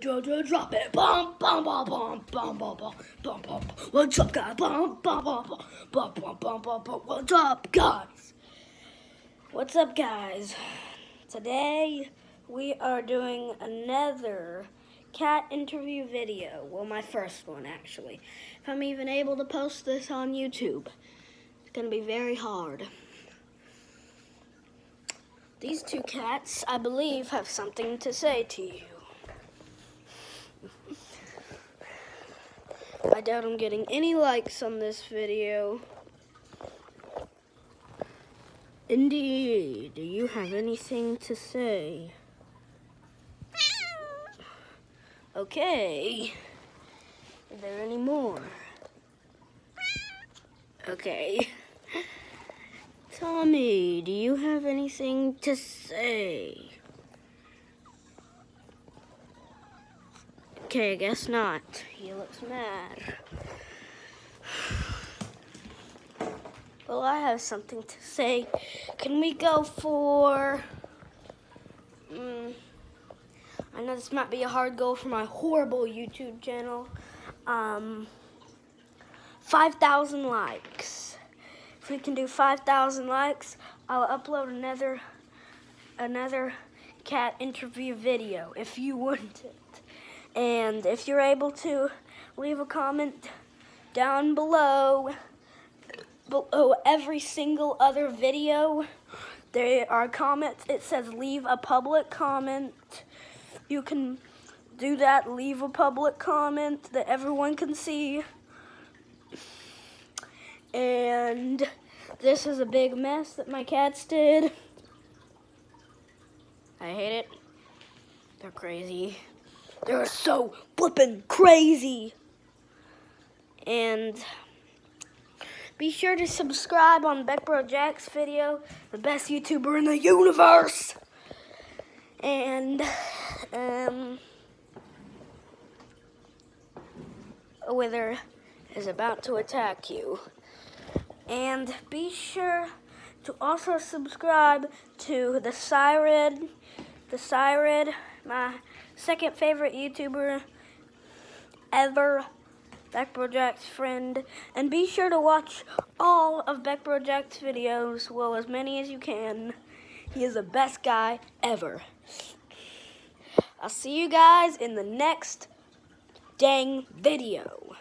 Drop it. What's up, guys? What's up, guys? What's up, guys? Today we are doing another cat interview video. Well, my first one, actually. If I'm even able to post this on YouTube, it's going to be very hard. These two cats, I believe, have something to say to you. I doubt I'm getting any likes on this video. Indeed, do you have anything to say? Okay. Are there any more? Okay. Tommy, do you have anything to say? Okay, I guess not. He looks mad. Well, I have something to say. Can we go for... Um, I know this might be a hard goal for my horrible YouTube channel. Um, 5,000 likes. If we can do 5,000 likes, I'll upload another another cat interview video if you want it. And if you're able to leave a comment down below, below every single other video, there are comments. It says leave a public comment. You can do that, leave a public comment that everyone can see. And this is a big mess that my cats did. I hate it. They're crazy. They're so flippin' crazy. And be sure to subscribe on BeckBroJack's video, the best YouTuber in the universe. And, um, a wither is about to attack you. And be sure to also subscribe to the Siren, the Siren, my second favorite YouTuber ever, BeckBroJack's friend. And be sure to watch all of BeckBroJack's videos, well, as many as you can. He is the best guy ever. I'll see you guys in the next dang video.